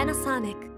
Panasonic.